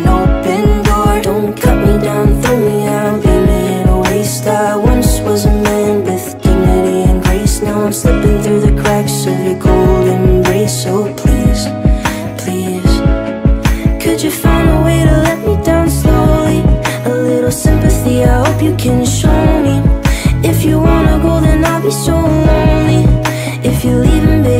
An open door. Don't cut me down, throw me out, leave me in a waste. I once was a man with dignity and grace. Now I'm slipping through the cracks of your cold embrace. So please, please, could you find a way to let me down slowly? A little sympathy, I hope you can show me. If you wanna go, then I'll be so lonely. If you're leaving, baby,